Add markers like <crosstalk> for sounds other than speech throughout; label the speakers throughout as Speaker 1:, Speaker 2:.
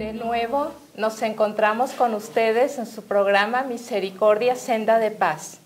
Speaker 1: nuevo nos encontramos con ustedes en su programa Misericordia Senda de Paz.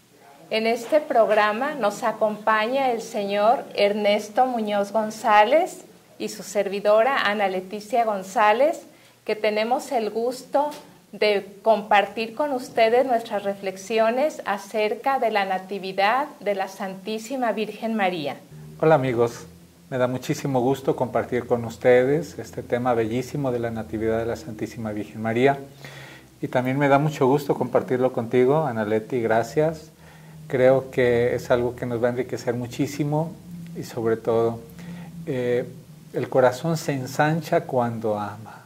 Speaker 1: En este programa nos acompaña el señor Ernesto Muñoz González y su servidora Ana Leticia González, que tenemos el gusto de compartir con ustedes nuestras reflexiones acerca de la Natividad de la Santísima Virgen María.
Speaker 2: Hola amigos, me da muchísimo gusto compartir con ustedes este tema bellísimo de la Natividad de la Santísima Virgen María. Y también me da mucho gusto compartirlo contigo, Analeti, gracias. Creo que es algo que nos va a enriquecer muchísimo y sobre todo eh, el corazón se ensancha cuando ama.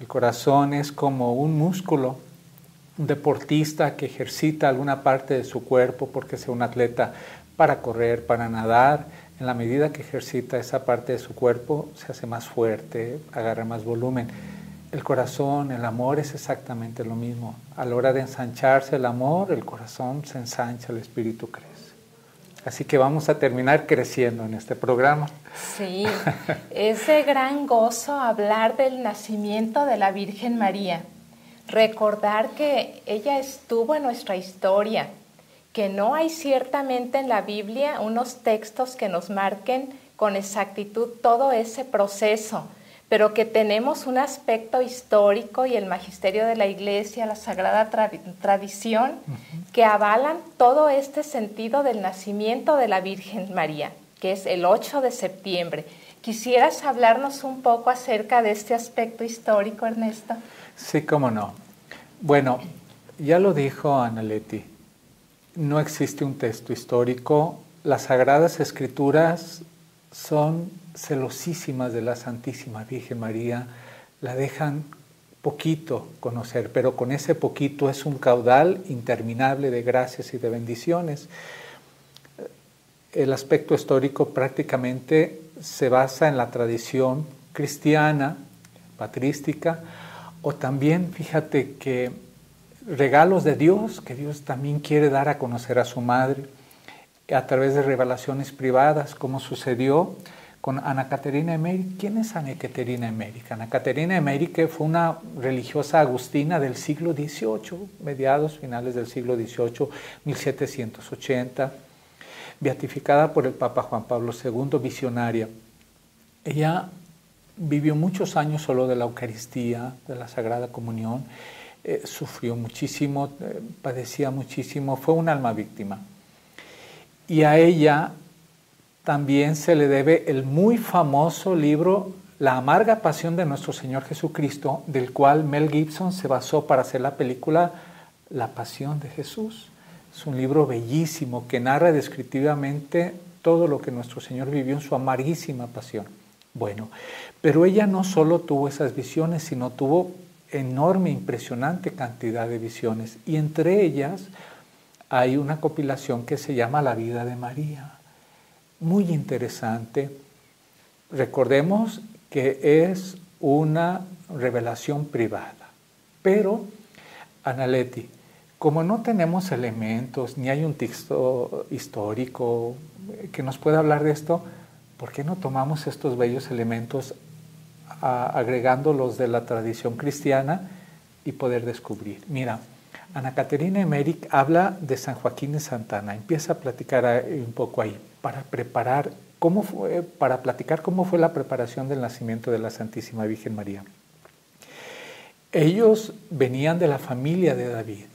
Speaker 2: El corazón es como un músculo, un deportista que ejercita alguna parte de su cuerpo porque sea un atleta para correr, para nadar en la medida que ejercita esa parte de su cuerpo, se hace más fuerte, agarra más volumen. El corazón, el amor es exactamente lo mismo. A la hora de ensancharse el amor, el corazón se ensancha, el espíritu crece. Así que vamos a terminar creciendo en este programa.
Speaker 1: Sí, es de gran gozo hablar del nacimiento de la Virgen María. Recordar que ella estuvo en nuestra historia, que no hay ciertamente en la Biblia unos textos que nos marquen con exactitud todo ese proceso, pero que tenemos un aspecto histórico y el magisterio de la Iglesia, la sagrada tradición, que avalan todo este sentido del nacimiento de la Virgen María, que es el 8 de septiembre. ¿Quisieras hablarnos un poco acerca de este aspecto histórico, Ernesto?
Speaker 2: Sí, cómo no. Bueno, ya lo dijo Analeti no existe un texto histórico. Las sagradas escrituras son celosísimas de la Santísima Virgen María, la dejan poquito conocer, pero con ese poquito es un caudal interminable de gracias y de bendiciones. El aspecto histórico prácticamente se basa en la tradición cristiana, patrística, o también fíjate que regalos de Dios que Dios también quiere dar a conocer a su madre a través de revelaciones privadas, como sucedió con Ana Caterina Emmerich. ¿Quién es Ana Caterina Emmerich? Ana Caterina Emmerich fue una religiosa agustina del siglo XVIII, mediados, finales del siglo XVIII, 1780, beatificada por el Papa Juan Pablo II, visionaria. Ella vivió muchos años solo de la Eucaristía, de la Sagrada Comunión, eh, sufrió muchísimo, eh, padecía muchísimo, fue un alma víctima. Y a ella también se le debe el muy famoso libro La amarga pasión de nuestro Señor Jesucristo, del cual Mel Gibson se basó para hacer la película La pasión de Jesús. Es un libro bellísimo que narra descriptivamente todo lo que nuestro Señor vivió en su amarguísima pasión. Bueno, pero ella no solo tuvo esas visiones, sino tuvo enorme, impresionante cantidad de visiones y entre ellas hay una compilación que se llama La vida de María. Muy interesante. Recordemos que es una revelación privada, pero Analeti, como no tenemos elementos, ni hay un texto histórico que nos pueda hablar de esto, ¿por qué no tomamos estos bellos elementos agregando los de la tradición cristiana y poder descubrir. Mira, Ana Caterina Emmerich habla de San Joaquín de Santana, empieza a platicar un poco ahí para preparar cómo fue, para platicar cómo fue la preparación del nacimiento de la Santísima Virgen María. Ellos venían de la familia de David,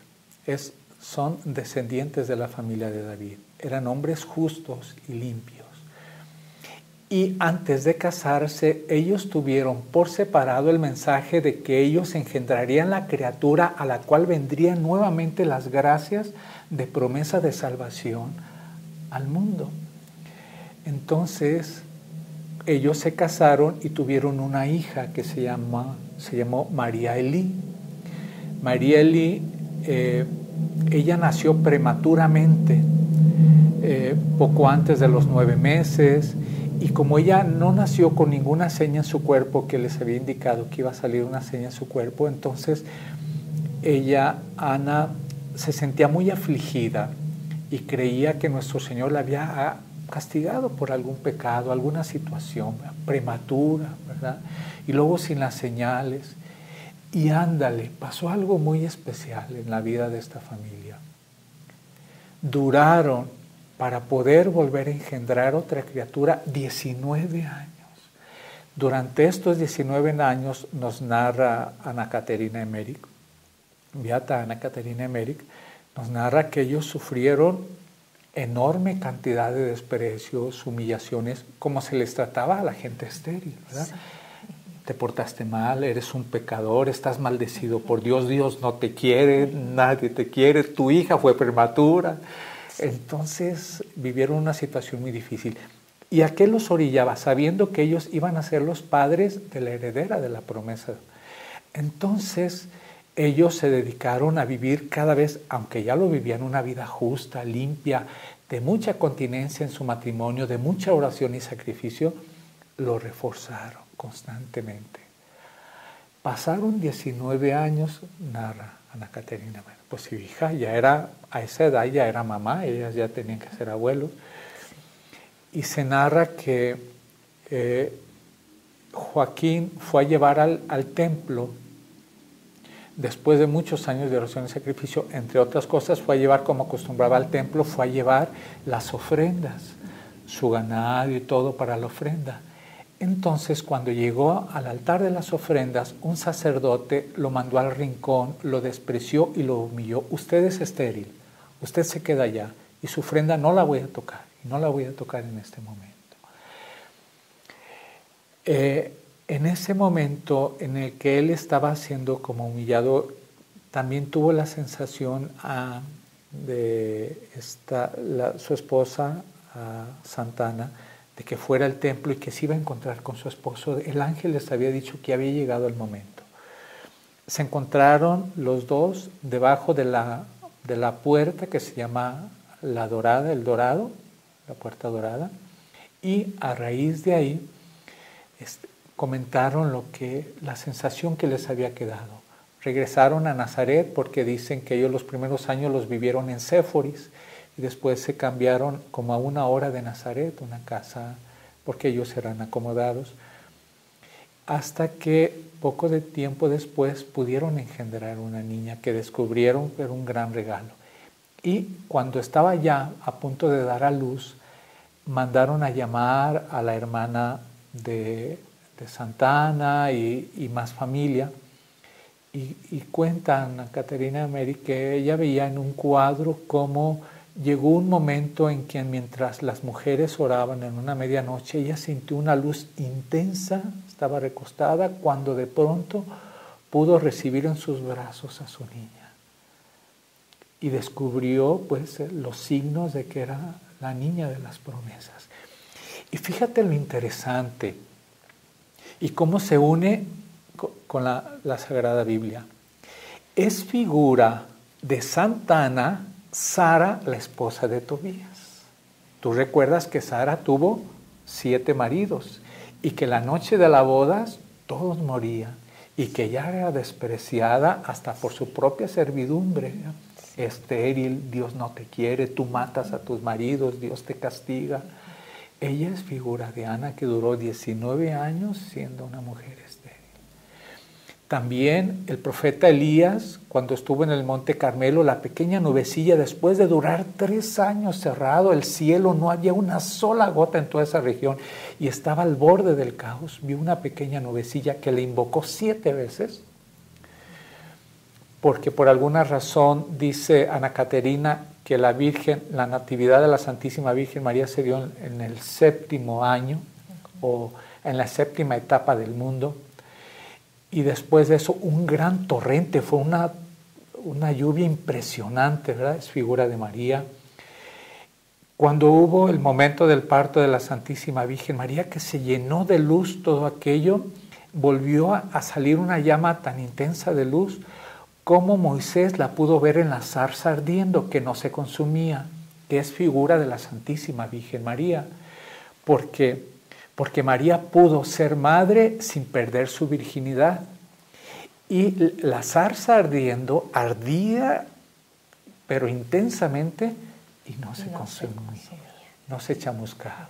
Speaker 2: es, son descendientes de la familia de David, eran hombres justos y limpios. Y antes de casarse, ellos tuvieron por separado el mensaje de que ellos engendrarían la criatura a la cual vendrían nuevamente las gracias de promesa de salvación al mundo. Entonces, ellos se casaron y tuvieron una hija que se, llama, se llamó María Elí. María Elí, eh, ella nació prematuramente, eh, poco antes de los nueve meses y como ella no nació con ninguna seña en su cuerpo que les había indicado que iba a salir una seña en su cuerpo, entonces ella, Ana, se sentía muy afligida y creía que nuestro Señor la había ah, castigado por algún pecado, alguna situación prematura, ¿verdad? Y luego sin las señales. Y ándale, pasó algo muy especial en la vida de esta familia. Duraron para poder volver a engendrar otra criatura 19 años. Durante estos 19 años nos narra Ana Caterina Emmerich, Beata Ana Caterina Emmerich, nos narra que ellos sufrieron enorme cantidad de desprecios, humillaciones, como se les trataba a la gente estéril, ¿verdad? Te portaste mal, eres un pecador, estás maldecido por Dios, Dios no te quiere, nadie te quiere, tu hija fue prematura. Entonces vivieron una situación muy difícil. ¿Y a qué los orillaba? Sabiendo que ellos iban a ser los padres de la heredera de la promesa. Entonces, ellos se dedicaron a vivir cada vez, aunque ya lo vivían, una vida justa, limpia, de mucha continencia en su matrimonio, de mucha oración y sacrificio, lo reforzaron constantemente. Pasaron 19 años, narra Ana Caterina. Pues su hija ya era, a esa edad ya era mamá, ellas ya tenían que ser abuelos. Y se narra que eh, Joaquín fue a llevar al, al templo después de muchos años de oración y sacrificio, entre otras cosas, fue a llevar, como acostumbraba al templo, fue a llevar las ofrendas, su ganado y todo para la ofrenda. Entonces, cuando llegó al altar de las ofrendas, un sacerdote lo mandó al rincón, lo despreció y lo humilló. Usted es estéril, usted se queda allá y su ofrenda no la voy a tocar, no la voy a tocar en este momento. Eh, en ese momento en el que él estaba siendo como humillado, también tuvo la sensación ah, de su esposa, Santana, de que fuera al templo y que se iba a encontrar con su esposo. El ángel les había dicho que había llegado el momento. Se encontraron los dos debajo de la, de la puerta que se llama la dorada, el dorado, la puerta dorada, y a raíz de ahí, este, comentaron lo que, la sensación que les había quedado. Regresaron a Nazaret porque dicen que ellos los primeros años los vivieron en Séforis y después se cambiaron como a una hora de Nazaret, una casa, porque ellos eran acomodados, hasta que poco de tiempo después pudieron engendrar una niña que descubrieron que era un gran regalo. Y cuando estaba ya a punto de dar a luz, mandaron a llamar a la hermana de de Santana y, y más familia. Y, cuentan a Caterina Mary que ella veía en un cuadro cómo llegó un momento en que mientras las mujeres oraban en una medianoche, ella sintió una luz intensa, estaba recostada, cuando de pronto pudo recibir en sus brazos a su niña. Y descubrió pues los signos de que era la niña de las promesas. Y fíjate lo interesante, y cómo se une con la, Sagrada Biblia. Es figura de Santa Ana, Sara, la esposa de Tobías. Tú recuerdas que Sara tuvo siete maridos y que la noche de la boda todos morían y que ella era despreciada hasta por su propia servidumbre. Estéril, Dios no te quiere, tú matas a tus maridos, Dios te castiga. Ella es figura de Ana que duró 19 años siendo una mujer estéril. También el profeta Elías, cuando estuvo en el monte Carmelo, la pequeña nubecilla, después de durar tres años cerrado el cielo, no había una sola gota en toda esa región y estaba al borde del caos, vio una pequeña nubecilla que le invocó siete veces, porque por alguna razón, dice Ana Caterina, que la Virgen, la Natividad de la Santísima Virgen María se dio en, el séptimo año o en la séptima etapa del mundo. Y después de eso, un gran torrente, fue una, una lluvia impresionante, ¿verdad? Es figura de María. Cuando hubo el momento del parto de la Santísima Virgen María, que se llenó de luz todo aquello, volvió a salir una llama tan intensa de luz cómo Moisés la pudo ver en la zarza ardiendo que no se consumía, que es figura de la Santísima Virgen María, porque, porque María pudo ser madre sin perder su virginidad. Y la zarza ardiendo ardía, pero intensamente, y no se consumía, no se chamuscaba.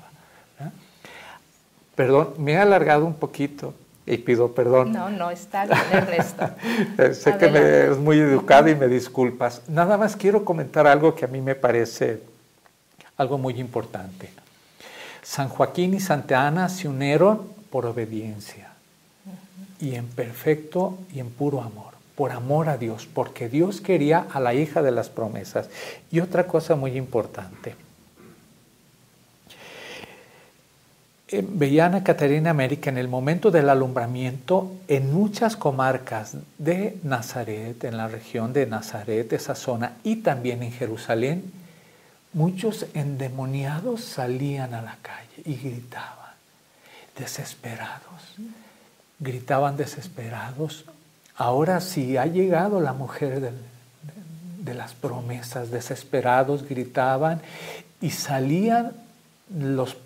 Speaker 2: Perdón, me he alargado un poquito. y pido perdón.
Speaker 1: No, no, está bien, Ernesto. <laughs>
Speaker 2: sé que me, es muy educado y me disculpas. Nada más quiero comentar algo que a mí me parece algo muy importante. San Joaquín y Santa Ana se unieron por obediencia y en perfecto y en puro amor, por amor a Dios, porque Dios quería a la hija de las promesas. Y otra cosa muy importante. Eh, veían a Catarina América en el momento del alumbramiento en muchas comarcas de Nazaret, en la región de Nazaret, esa zona, y también en Jerusalén, muchos endemoniados salían a la calle y gritaban, desesperados, gritaban desesperados. Ahora sí ha llegado la mujer de, las promesas, desesperados gritaban y salían los,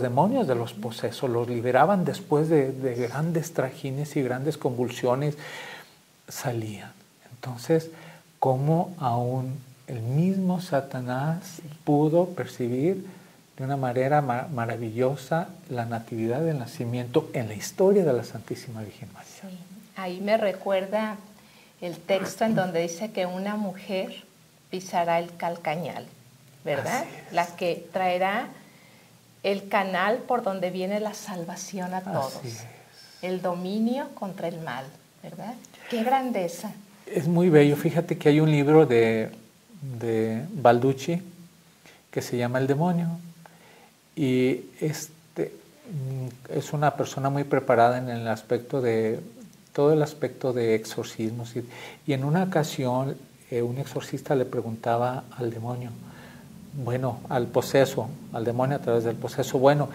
Speaker 2: demonios de los posesos, los liberaban después de, de, grandes trajines y grandes convulsiones, salían. Entonces, ¿cómo aún el mismo Satanás pudo percibir de una manera maravillosa la natividad del nacimiento en la historia de la Santísima Virgen María? Sí.
Speaker 1: Ahí me recuerda el texto en donde dice que una mujer pisará el calcañal, ¿verdad? La que traerá el canal por donde viene la salvación a todos. El dominio contra el mal, ¿verdad? Qué grandeza.
Speaker 2: Es muy bello. Fíjate que hay un libro de, de Balducci que se llama El demonio. Y este mm, es una persona muy preparada en el aspecto de todo el aspecto de exorcismos. Y, en una ocasión eh, un exorcista le preguntaba al demonio, bueno, al poseso, al demonio a través del poseso, bueno,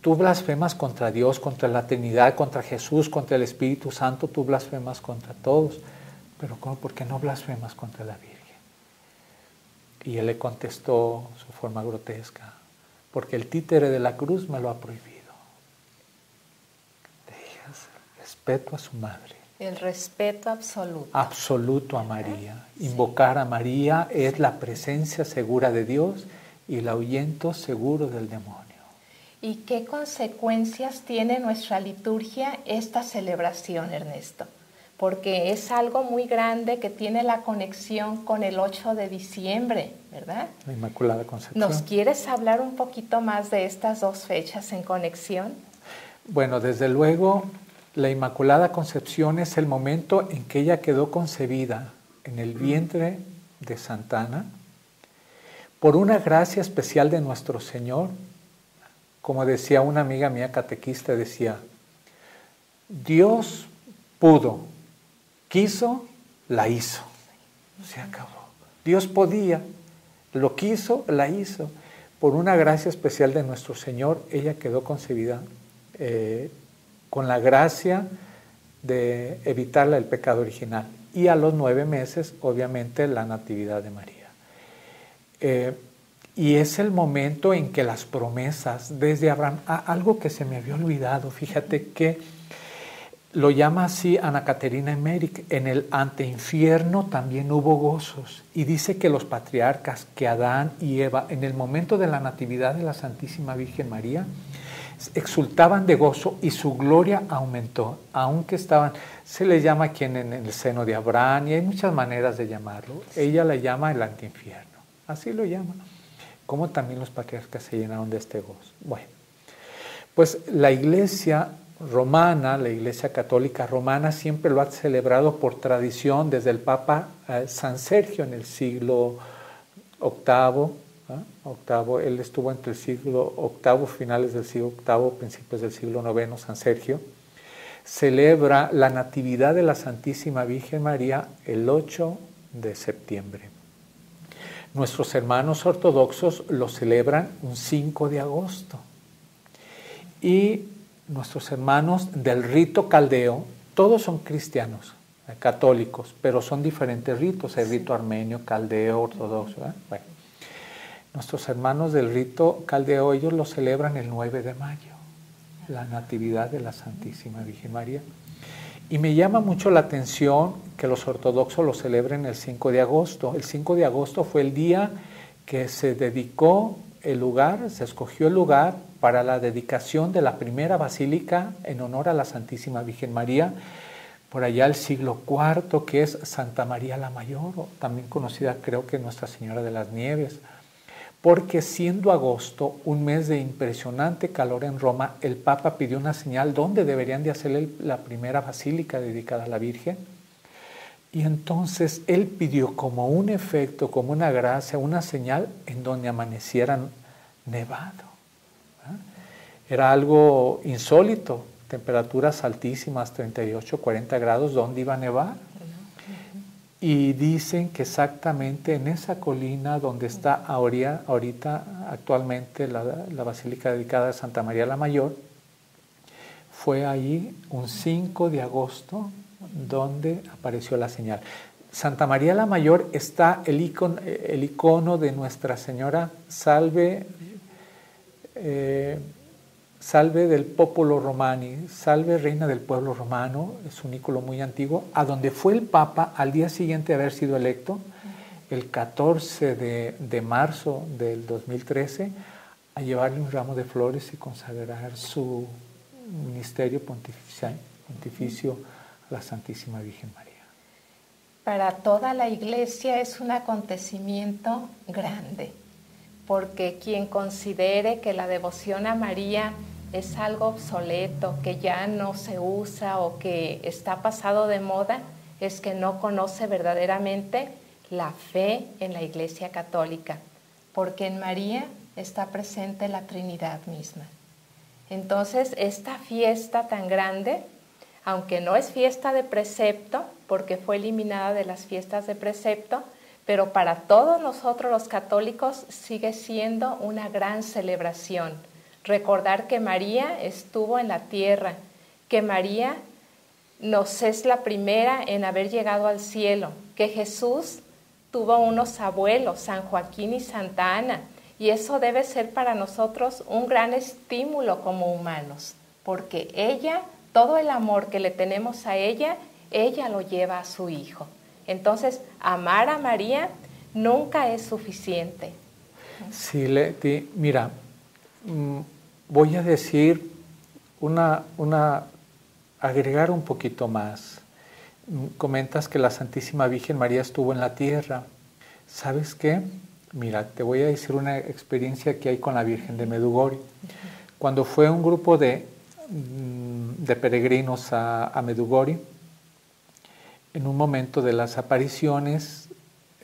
Speaker 2: tú blasfemas contra Dios, contra la Trinidad, contra Jesús, contra el Espíritu Santo, tú blasfemas contra todos, pero ¿cómo? ¿por qué no blasfemas contra la Virgen? Y él le contestó su forma grotesca, porque el títere de la cruz me lo ha prohibido. Dejas respeto a su madre.
Speaker 1: El respeto absoluto.
Speaker 2: Absoluto a María. Invocar a María es la presencia segura de Dios y el ahuyento seguro del demonio.
Speaker 1: ¿Y qué consecuencias tiene nuestra liturgia esta celebración, Ernesto? Porque es algo muy grande que tiene la conexión con el 8 de diciembre, ¿verdad?
Speaker 2: La Inmaculada Concepción.
Speaker 1: ¿Nos quieres hablar un poquito más de estas dos fechas en conexión?
Speaker 2: Bueno, desde luego la Inmaculada Concepción es el momento en que ella quedó concebida en el vientre de Santana por una gracia especial de nuestro Señor. Como decía una amiga mía catequista, decía, Dios pudo, quiso, la hizo. Se acabó. Dios podía, lo quiso, la hizo. Por una gracia especial de nuestro Señor, ella quedó concebida eh, con la gracia de evitarle el pecado original. Y a los nueve meses, obviamente, la Natividad de María. Eh, y es el momento en que las promesas desde Abraham, algo que se me había olvidado, fíjate que lo llama así Ana Caterina Emmerich, en el anteinfierno también hubo gozos. Y dice que los patriarcas, que Adán y Eva, en el momento de la Natividad de la Santísima Virgen María, exultaban de gozo y su gloria aumentó, aunque estaban, se le llama quien en el seno de Abraham y hay muchas maneras de llamarlo. Ella la llama el antiinfierno, así lo llama. Como también los patriarcas se llenaron de este gozo. Bueno, pues la iglesia romana, la iglesia católica romana, siempre lo ha celebrado por tradición desde el Papa eh, San Sergio en el siglo VIII octavo, él estuvo entre el siglo octavo, finales del siglo octavo, principios del siglo noveno, San Sergio, celebra la Natividad de la Santísima Virgen María el 8 de septiembre. Nuestros hermanos ortodoxos lo celebran un 5 de agosto. Y nuestros hermanos del rito caldeo, todos son cristianos, eh, católicos, pero son diferentes ritos, el rito armenio, caldeo, ortodoxo. Bueno, Nuestros hermanos del rito caldeo, ellos lo celebran el 9 de mayo, la Natividad de la Santísima Virgen María. Y me llama mucho la atención que los ortodoxos lo celebren el 5 de agosto. El 5 de agosto fue el día que se dedicó el lugar, se escogió el lugar para la dedicación de la primera basílica en honor a la Santísima Virgen María, por allá el siglo IV, que es Santa María la Mayor, también conocida creo que Nuestra Señora de las Nieves, porque siendo agosto un mes de impresionante calor en Roma, el Papa pidió una señal donde deberían de hacer la primera basílica dedicada a la Virgen. Y entonces él pidió como un efecto, como una gracia, una señal en donde amanecieran nevado. Era algo insólito, temperaturas altísimas, 38, 40 grados, ¿dónde iba a nevar? Y dicen que exactamente en esa colina donde está ahorita actualmente la, la, basílica dedicada a Santa María la Mayor, fue ahí un 5 de agosto donde apareció la señal. Santa María la Mayor está el icono, el icono de Nuestra Señora Salve. Eh, Salve del Popolo Romani, Salve Reina del Pueblo Romano, es un ícono muy antiguo, a donde fue el Papa al día siguiente de haber sido electo, el 14 de, marzo del 2013, a llevarle un ramo de flores y consagrar su ministerio pontificio a la Santísima Virgen María.
Speaker 1: Para toda la iglesia es un acontecimiento grande, porque quien considere que la devoción a María es algo obsoleto, que ya no se usa o que está pasado de moda, es que no conoce verdaderamente la fe en la Iglesia Católica, porque en María está presente la Trinidad misma. Entonces, esta fiesta tan grande, aunque no es fiesta de precepto, porque fue eliminada de las fiestas de precepto, pero para todos nosotros los católicos sigue siendo una gran celebración recordar que María estuvo en la tierra, que María nos es la primera en haber llegado al cielo, que Jesús tuvo unos abuelos, San Joaquín y Santa Ana, y eso debe ser para nosotros un gran estímulo como humanos, porque ella, todo el amor que le tenemos a ella, ella lo lleva a su Hijo. Entonces, amar a María nunca es suficiente.
Speaker 2: Sí, mira, mm, voy a decir una, una, agregar un poquito más. Comentas que la Santísima Virgen María estuvo en la tierra. ¿Sabes qué? Mira, te voy a decir una experiencia que hay con la Virgen de Medugori. Cuando fue un grupo de, mm, de peregrinos a, a en un momento de las apariciones,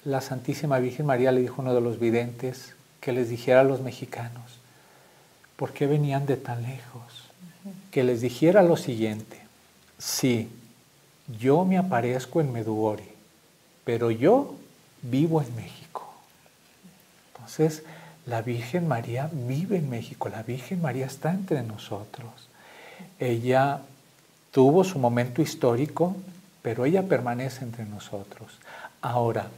Speaker 2: la Santísima Virgen María le dijo a uno de los videntes que les dijera a los mexicanos, ¿por qué venían de tan lejos? Que les dijera lo siguiente, sí, yo me aparezco en Medugori, pero yo vivo en México. Entonces, la Virgen María vive en México, la Virgen María está entre nosotros. Ella tuvo su momento histórico, pero ella permanece entre nosotros. Ahora,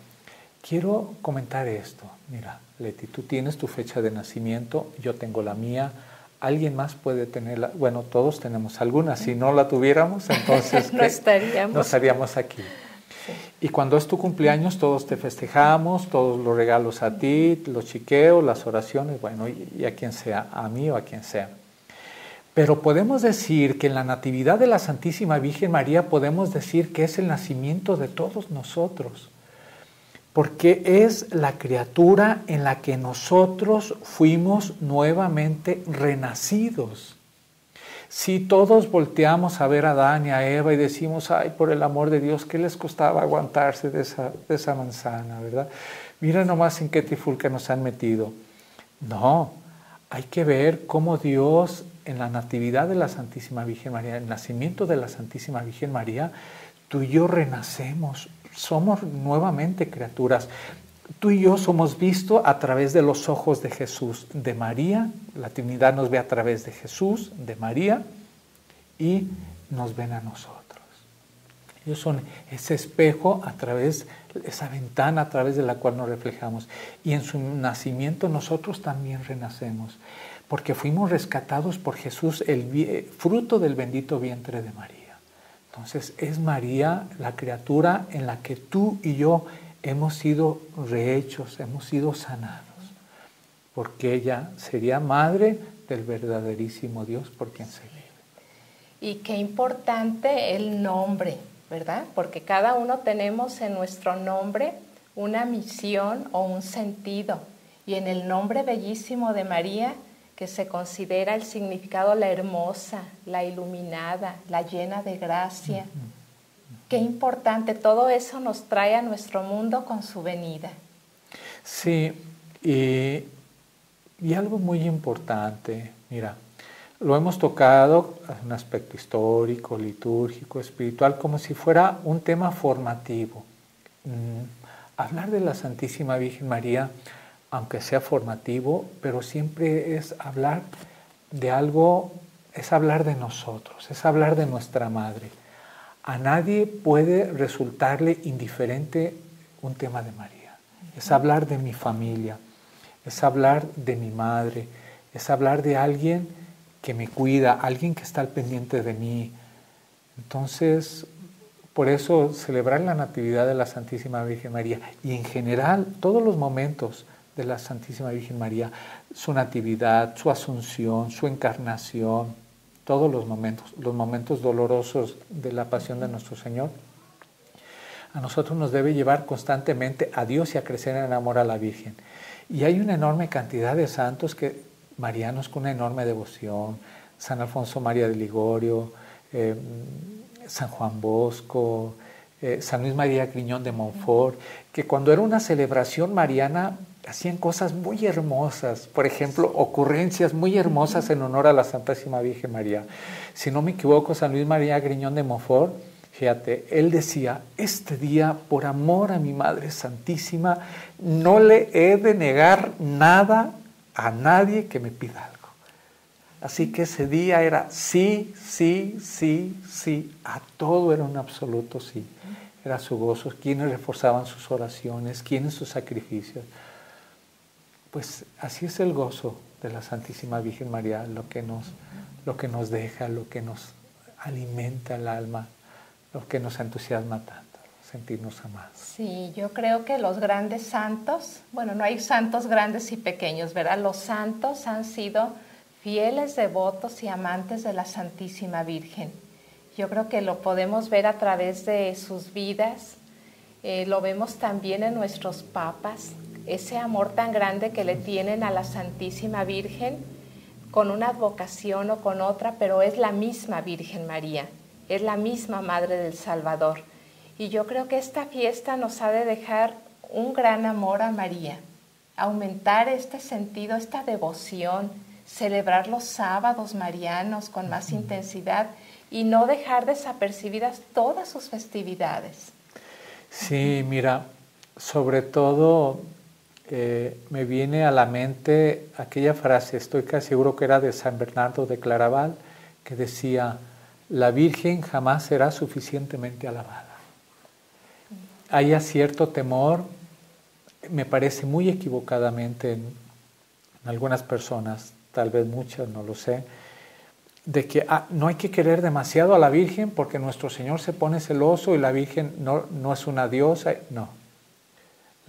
Speaker 2: quiero comentar esto. Mira, Leti, tú tienes tu fecha de nacimiento, yo tengo la mía, alguien más puede tenerla, bueno, todos tenemos alguna, si no la tuviéramos, entonces <laughs>
Speaker 1: no, estaríamos.
Speaker 2: no estaríamos aquí. Y cuando es tu cumpleaños, todos te festejamos, todos los regalos a ti, los chiqueos, las oraciones, bueno, y a quien sea, a mí o a quien sea. Pero podemos decir que en la Natividad de la Santísima Virgen María podemos decir que es el nacimiento de todos nosotros porque es la criatura en la que nosotros fuimos nuevamente renacidos. Si todos volteamos a ver a Adán y a Eva y decimos, ay, por el amor de Dios, ¿qué les costaba aguantarse de esa, de esa manzana, verdad? Mira nomás en qué trifulca nos han metido. No, hay que ver cómo Dios en la natividad de la Santísima Virgen María, el nacimiento de la Santísima Virgen María, tú y yo renacemos somos nuevamente criaturas. Tú y yo somos vistos a través de los ojos de Jesús, de María. La Trinidad nos ve a través de Jesús, de María, y nos ven a nosotros. Ellos son ese espejo a través, esa ventana a través de la cual nos reflejamos. Y en su nacimiento nosotros también renacemos, porque fuimos rescatados por Jesús, el fruto del bendito vientre de María. Entonces es María la criatura en la que tú y yo hemos sido rehechos, hemos sido sanados, porque ella sería madre del verdaderísimo Dios por quien se vive.
Speaker 1: Y qué importante el nombre, ¿verdad? Porque cada uno tenemos en nuestro nombre una misión o un sentido. Y en el nombre bellísimo de María, que se considera el significado la hermosa, la iluminada, la llena de gracia. Qué importante, todo eso nos trae a nuestro mundo con su venida.
Speaker 2: Sí, y, y algo muy importante, mira, lo hemos tocado en un aspecto histórico, litúrgico, espiritual, como si fuera un tema formativo. Mm, hablar de la Santísima Virgen María aunque sea formativo, pero siempre es hablar de algo, es hablar de nosotros, es hablar de nuestra madre. A nadie puede resultarle indiferente un tema de María. Es hablar de mi familia, es hablar de mi madre, es hablar de alguien que me cuida, alguien que está al pendiente de mí. Entonces, por eso celebrar la Natividad de la Santísima Virgen María y en general todos los momentos de la Santísima Virgen María, su natividad, su asunción, su encarnación, todos los momentos, los momentos dolorosos de la pasión de nuestro Señor, a nosotros nos debe llevar constantemente a Dios y a crecer en amor a la Virgen. Y hay una enorme cantidad de santos que marianos con una enorme devoción, San Alfonso María de Ligorio, eh, San Juan Bosco, eh, San Luis María Griñón de Montfort, que cuando era una celebración mariana hacían cosas muy hermosas, por ejemplo, ocurrencias muy hermosas en honor a la Santísima Virgen María. Si no me equivoco, San Luis María Griñón de Montfort, fíjate, él decía, este día, por amor a mi Madre Santísima, no le he de negar nada a nadie que me pida algo. Así que ese día era sí, sí, sí, sí, a todo era un absoluto sí. Era su gozo, quienes reforzaban sus oraciones, quienes sus sacrificios. Pues así es el gozo de la Santísima Virgen María, lo que nos, lo que nos deja, lo que nos alimenta el alma, lo que nos entusiasma tanto, sentirnos amados.
Speaker 1: Sí, yo creo que los grandes santos, bueno, no hay santos grandes y pequeños, ¿verdad? Los santos han sido fieles devotos y amantes de la Santísima Virgen. Yo creo que lo podemos ver a través de sus vidas, eh, lo vemos también en nuestros papas, ese amor tan grande que le tienen a la Santísima Virgen con una vocación o con otra, pero es la misma Virgen María, es la misma Madre del Salvador. Y yo creo que esta fiesta nos ha de dejar un gran amor a María, aumentar este sentido, esta devoción, celebrar los sábados marianos con más intensidad y no dejar desapercibidas todas sus festividades.
Speaker 2: Sí, mira, sobre todo me viene a la mente aquella frase, estoy casi seguro que era de San Bernardo de Claraval, que decía, la Virgen jamás será suficientemente alabada. Haya cierto temor, me parece muy equivocadamente en, algunas personas, tal vez muchas, no lo sé, de que ah, no hay que querer demasiado a la Virgen porque nuestro Señor se pone celoso y la Virgen no es una diosa. No,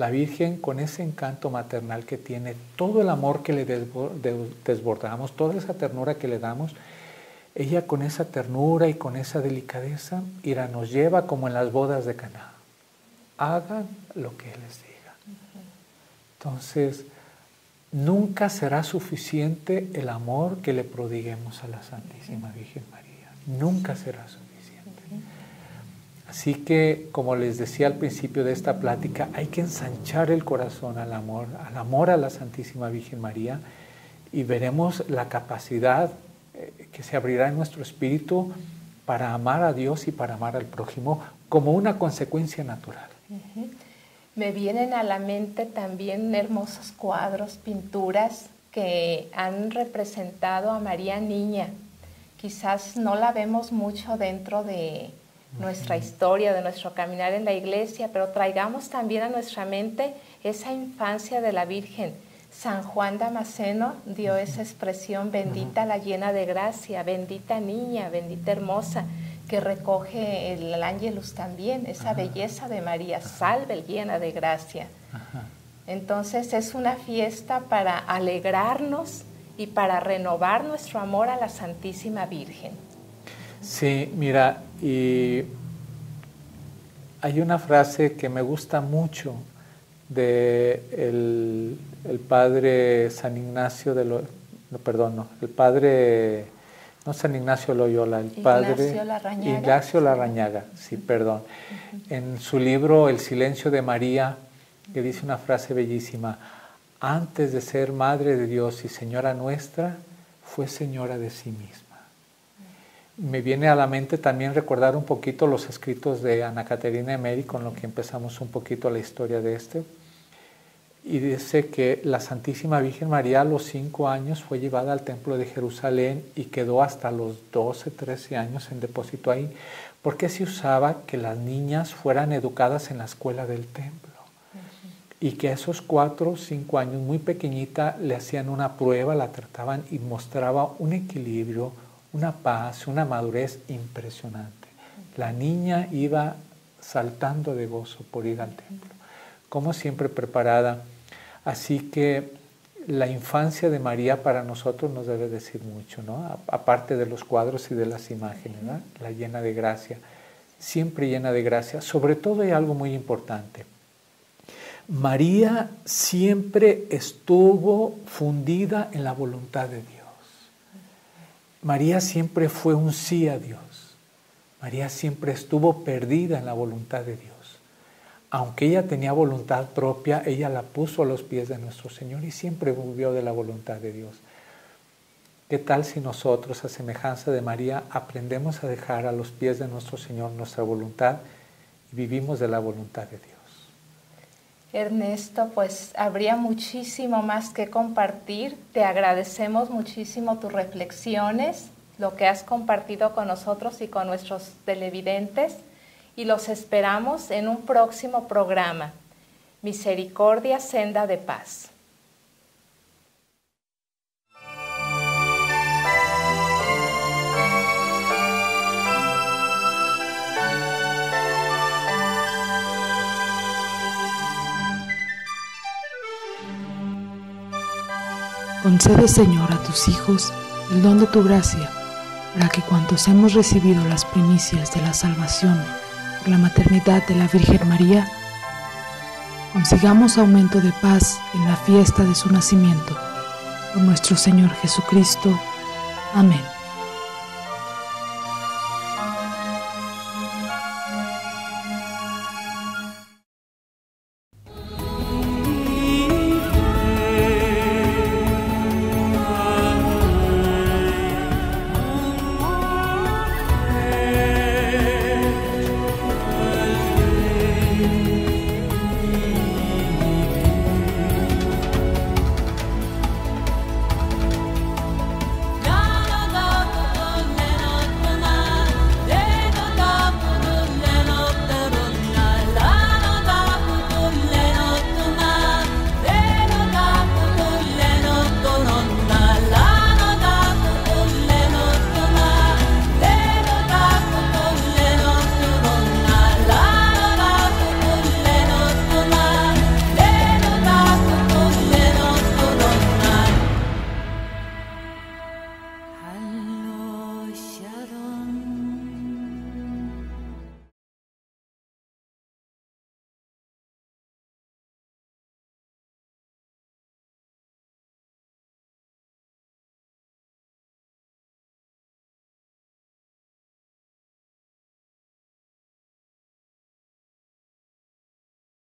Speaker 2: la Virgen con ese encanto maternal que tiene, todo el amor que le desbordamos, toda esa ternura que le damos, ella con esa ternura y con esa delicadeza, ira, nos lleva como en las bodas de Caná. Hagan lo que les diga. Entonces, nunca será suficiente el amor que le prodiguemos a la Santísima Virgen María. Nunca será suficiente. Así que, como les decía al principio de esta plática, hay que ensanchar el corazón al amor, al amor a la Santísima Virgen María y veremos la capacidad eh, que se abrirá en nuestro espíritu para amar a Dios y para amar al prójimo como una consecuencia natural.
Speaker 1: Me vienen a la mente también hermosos cuadros, pinturas que han representado a María Niña. Quizás no la vemos mucho dentro de, nuestra historia, de nuestro caminar en la iglesia, pero traigamos también a nuestra mente esa infancia de la Virgen. San Juan Damasceno dio esa expresión, bendita la llena de gracia, bendita niña, bendita hermosa, que recoge el, ángelus también, esa belleza de María, salve llena de gracia. Entonces es una fiesta para alegrarnos y para renovar nuestro amor a la Santísima Virgen.
Speaker 2: Sí, mira, y hay una frase que me gusta mucho de el, padre San Ignacio de lo, no, perdón, no, el padre no San Ignacio Loyola, el padre Ignacio Larrañaga, sí, perdón. En su libro El silencio de María, que dice una frase bellísima, antes de ser Madre de Dios y Señora nuestra, fue Señora de sí misma. Me viene a la mente también recordar un poquito los escritos de Ana Caterina Emery, con lo que empezamos un poquito la historia de este. Y dice que la Santísima Virgen María a los cinco años fue llevada al Templo de Jerusalén y quedó hasta los 12, 13 años en depósito ahí, porque se usaba que las niñas fueran educadas en la escuela del templo y que a esos cuatro cinco años, muy pequeñita, le hacían una prueba, la trataban y mostraba un equilibrio, una paz, una madurez impresionante. La niña iba saltando de gozo por ir al templo, como siempre preparada. Así que la infancia de María para nosotros nos debe decir mucho, ¿no? Aparte de los cuadros y de las imágenes, La llena de gracia, siempre llena de gracia. Sobre todo hay algo muy importante María siempre estuvo fundida en la voluntad de Dios. María siempre fue un sí a Dios. María siempre estuvo perdida en la voluntad de Dios. Aunque ella tenía voluntad propia, ella la puso a los pies de nuestro Señor y siempre vivió de la voluntad de Dios. ¿Qué tal si nosotros, a semejanza de María, aprendemos a dejar a los pies de nuestro Señor nuestra voluntad y vivimos de la voluntad de Dios?
Speaker 1: Ernesto, pues habría muchísimo más que compartir. Te agradecemos muchísimo tus reflexiones, lo que has compartido con nosotros y con nuestros televidentes y los esperamos en un próximo programa. Misericordia, senda de paz.
Speaker 3: Concede, Señor, a tus hijos el don de tu gracia, para que cuantos hemos recibido las primicias de la salvación por la maternidad de la Virgen María, consigamos aumento de paz en la fiesta de su nacimiento. Por nuestro Señor Jesucristo. Amén.